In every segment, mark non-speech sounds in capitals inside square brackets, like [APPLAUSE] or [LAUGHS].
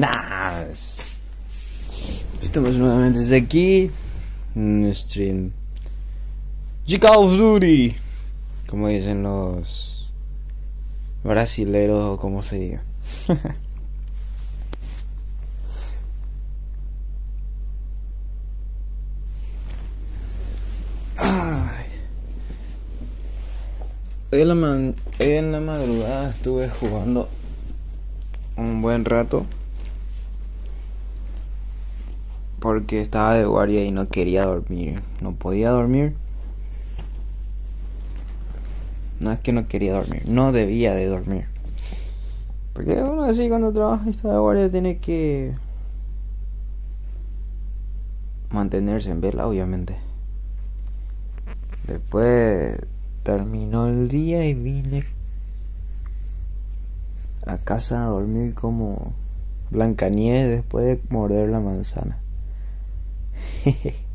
Buenas. Estamos nuevamente aquí en un stream de Call of Duty, como dicen los brasileros o como se diga. [LAUGHS] Ay. Man- en la madrugada estuve jugando un buen rato porque estaba de guardia y no quería dormir, no podía dormir. No es que no quería dormir, no debía de dormir. Porque uno así cuando trabaja y está de guardia tiene que mantenerse en vela, obviamente. Después terminó el día y vine a casa a dormir como Blancanieves después de morder la manzana. [LAUGHS]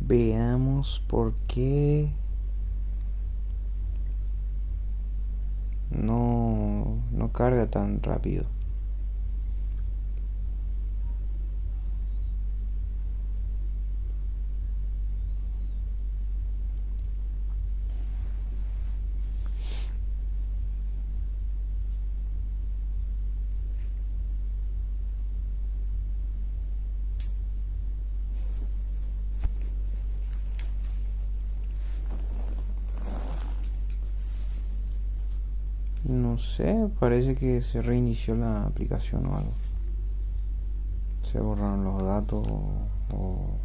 Veamos por qué no no carga tan rápido. No sé, parece que se reinició la aplicación o algo. Se borraron los datos o,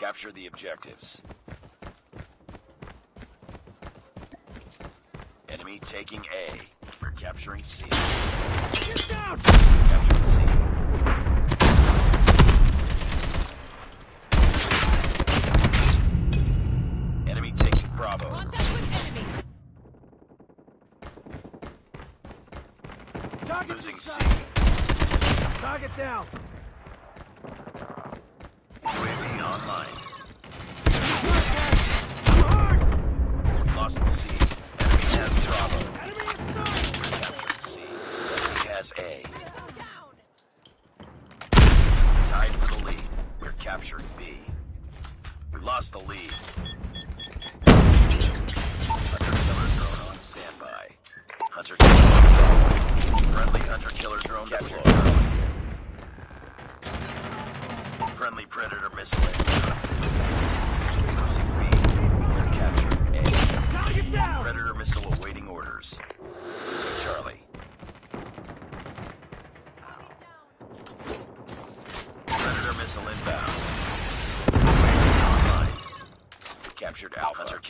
Capture the objectives. Enemy taking A. We're capturing C. Get down! Capturing C. Enemy taking Bravo. Contact with enemy. Losing C. Target down.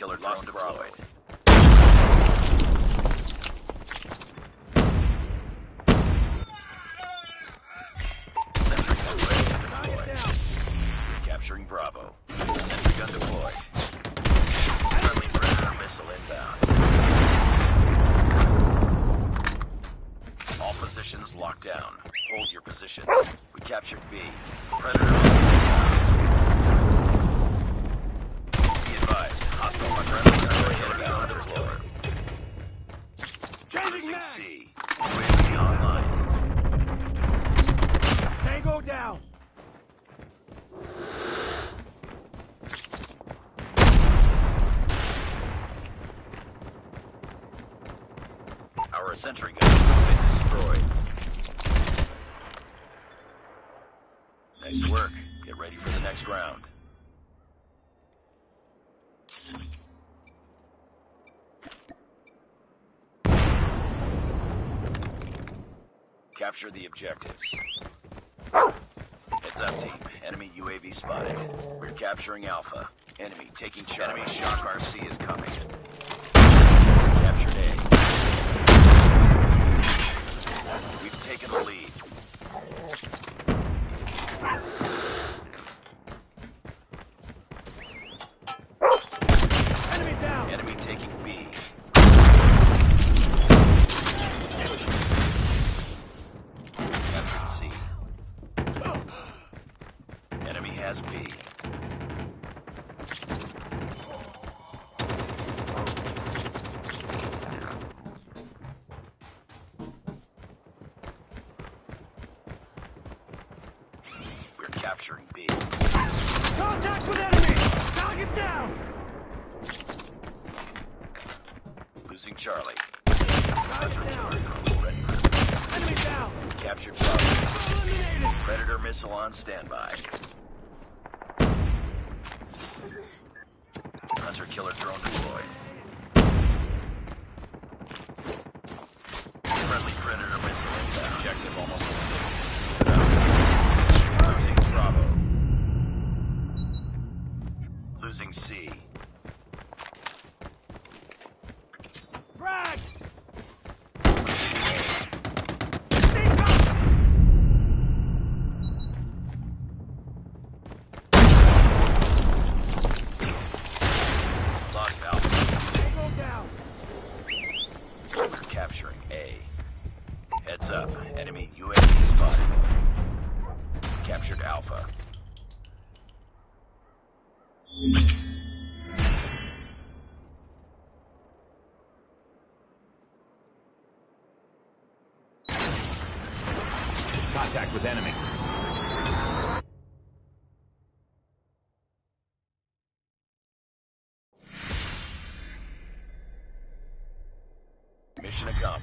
Killer drone deployed. Gun deployed. Inbound. All positions locked down. Hold your positions. We captured B. Predator missile inbound. Changing Capture the objectives. Heads up, team. Enemy UAV spotted. We're capturing Alpha. Enemy taking Charlie. Enemy Shock RC is coming. Captured A. We've taken the lead. Capturing B. Contact with enemy. Target down. Losing Charlie. Target down. Enemy down. captured. Eliminated. Predator missile on standby.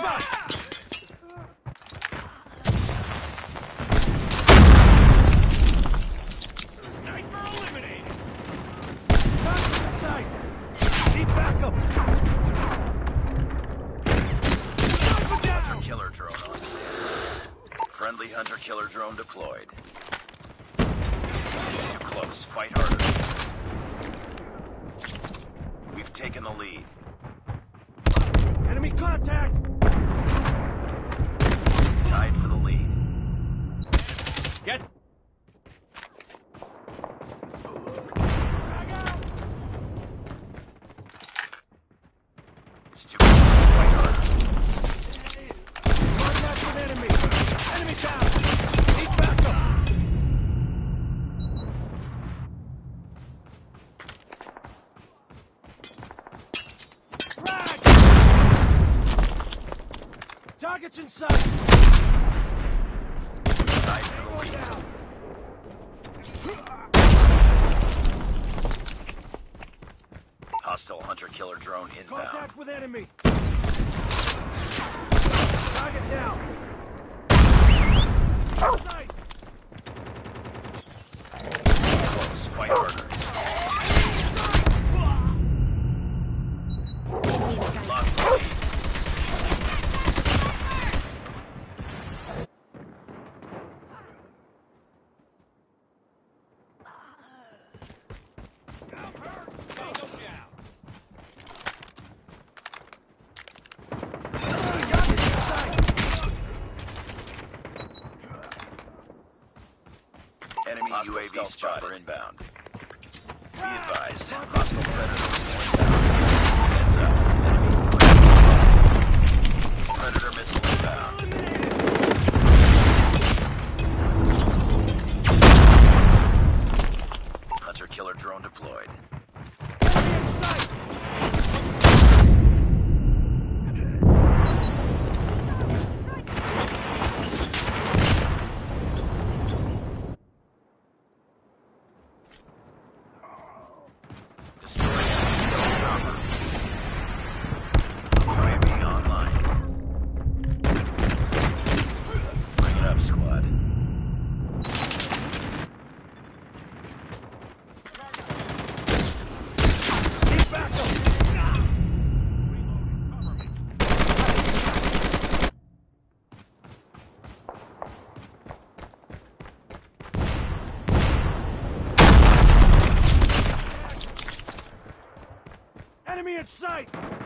Flashback! drone inbound. Contact with enemy! inbound. at sight!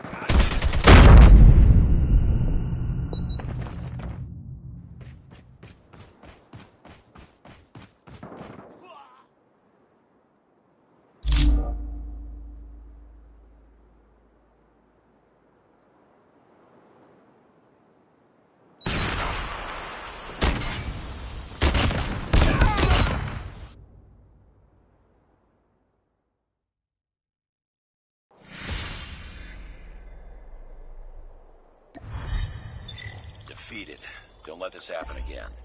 let this happen again.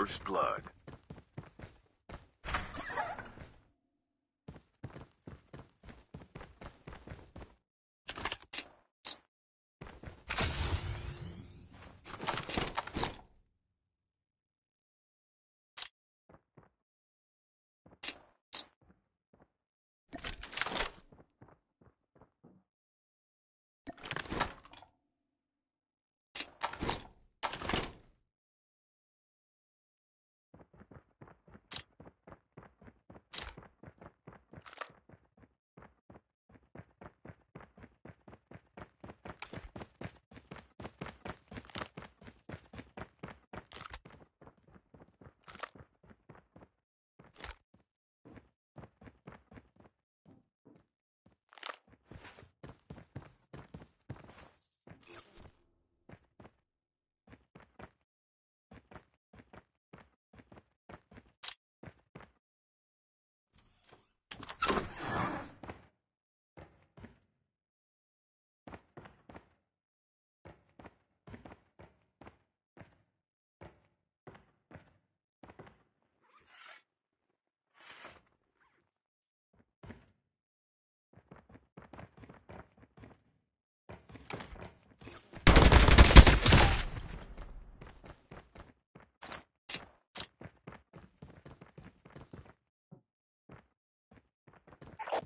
First blood.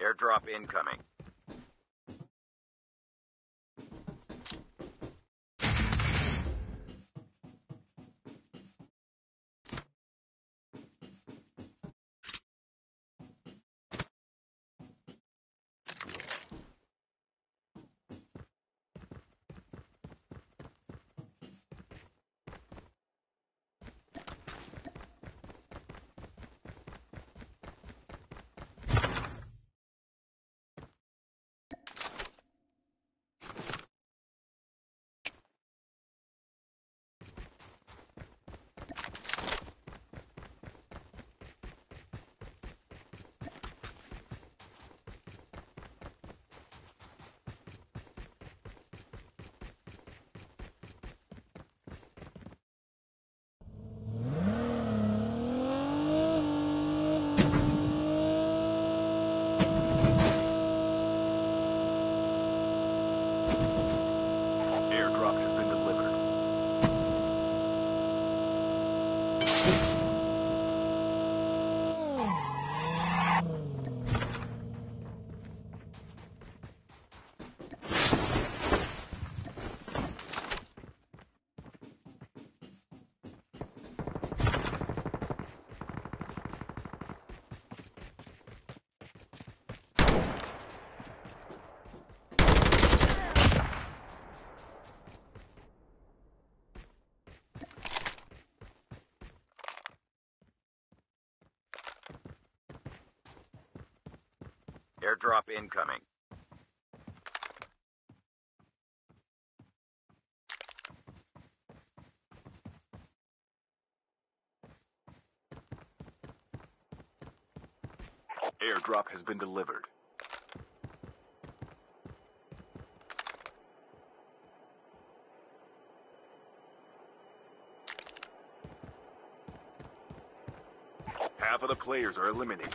Airdrop incoming. Airdrop incoming. Airdrop has been delivered. Half of the players are eliminated.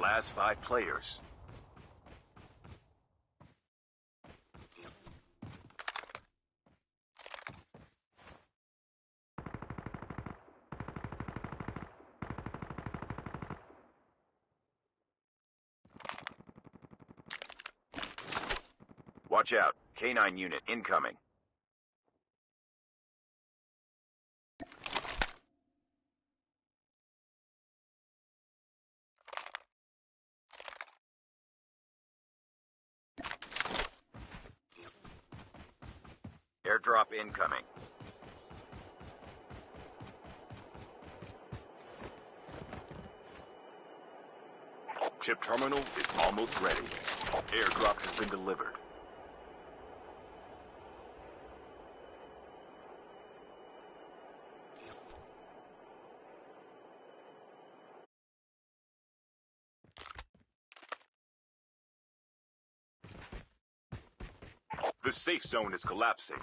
last five players. Watch out. K9 unit incoming. Airdrop incoming. Chip terminal is almost ready. Airdrop has been delivered. The safe zone is collapsing.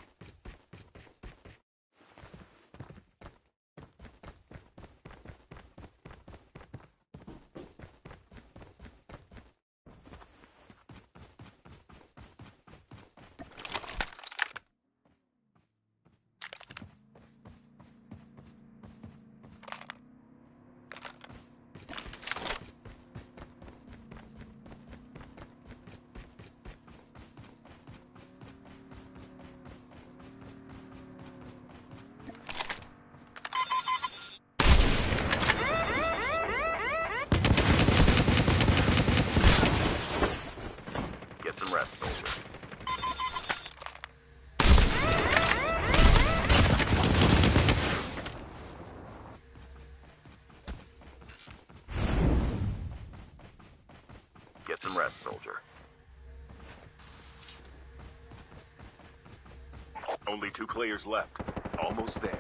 Players left. Almost there.